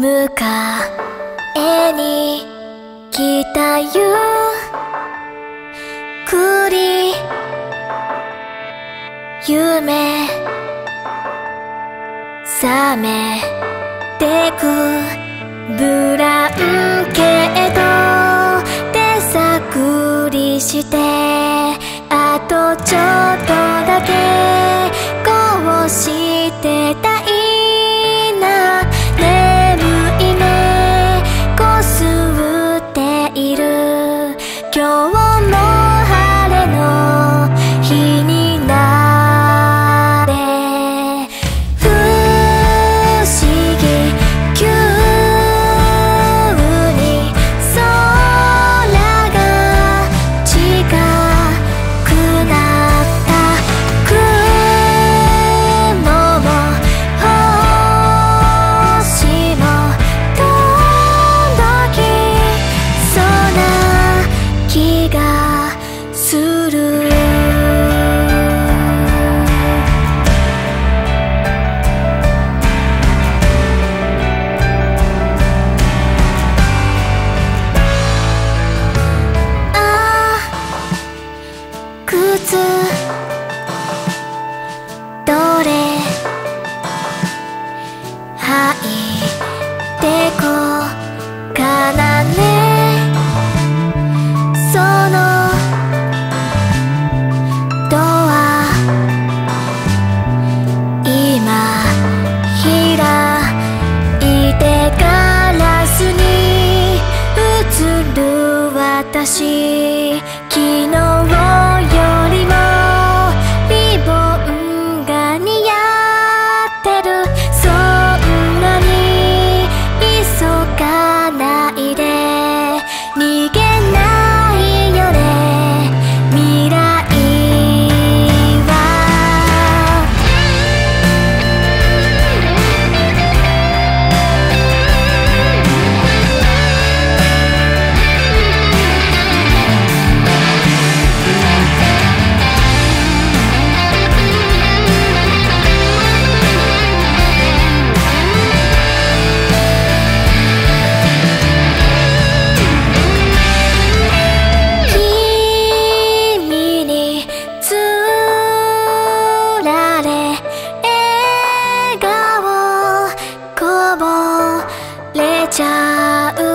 迎えに来たゆっくり夢覚めてくブランケットでさりしてあとちょっとだけこうしてたい trốn しいちゃう